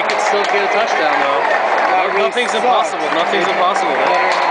They could still get a touchdown though. Nothing's impossible. Nothing's impossible. Man.